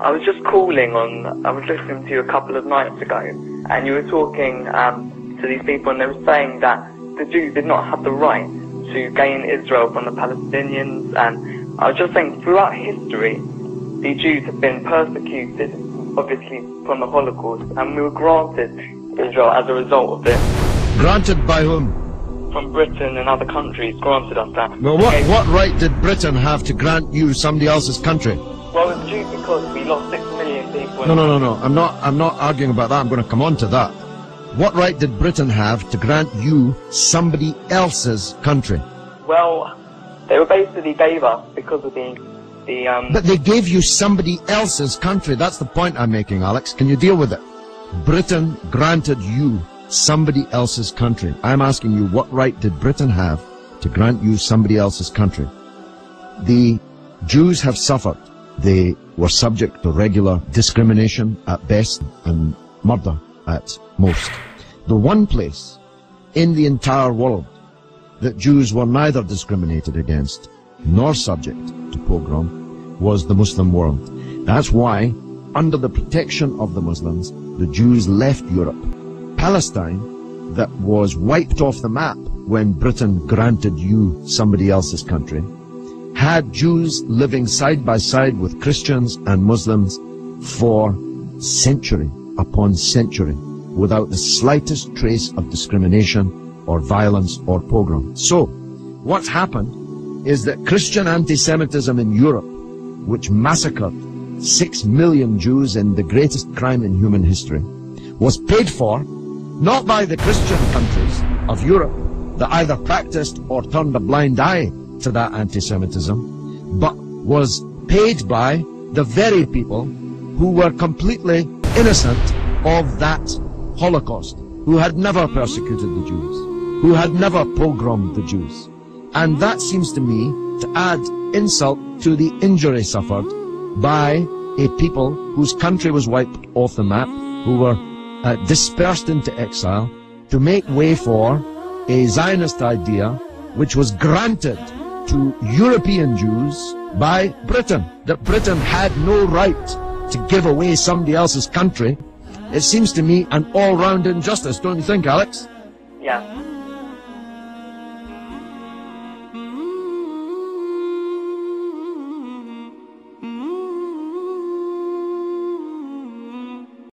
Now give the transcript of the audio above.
I was just calling on, I was listening to you a couple of nights ago, and you were talking um, to these people, and they were saying that the Jews did not have the right to gain Israel from the Palestinians, and I was just saying, throughout history, the Jews have been persecuted, obviously, from the Holocaust, and we were granted Israel as a result of this. Granted by whom? From Britain and other countries granted us that. Well, what, what right did Britain have to grant you somebody else's country? Well, it's due because we lost six million people. No, no, no, no. I'm not. I'm not arguing about that. I'm going to come on to that. What right did Britain have to grant you somebody else's country? Well, they were basically gave us because of the the um. But they gave you somebody else's country. That's the point I'm making, Alex. Can you deal with it? Britain granted you somebody else's country. I'm asking you, what right did Britain have to grant you somebody else's country? The Jews have suffered. They were subject to regular discrimination at best and murder at most. The one place in the entire world that Jews were neither discriminated against nor subject to pogrom was the Muslim world. That's why, under the protection of the Muslims, the Jews left Europe. Palestine, that was wiped off the map when Britain granted you somebody else's country, had Jews living side by side with Christians and Muslims for century upon century without the slightest trace of discrimination or violence or pogrom. So, what's happened is that Christian anti-Semitism in Europe, which massacred six million Jews in the greatest crime in human history, was paid for not by the Christian countries of Europe that either practiced or turned a blind eye to that anti-Semitism, but was paid by the very people who were completely innocent of that Holocaust, who had never persecuted the Jews, who had never pogromed the Jews. And that seems to me to add insult to the injury suffered by a people whose country was wiped off the map, who were uh, dispersed into exile to make way for a Zionist idea which was granted to European Jews by Britain, that Britain had no right to give away somebody else's country. It seems to me an all-round injustice, don't you think, Alex? Yeah.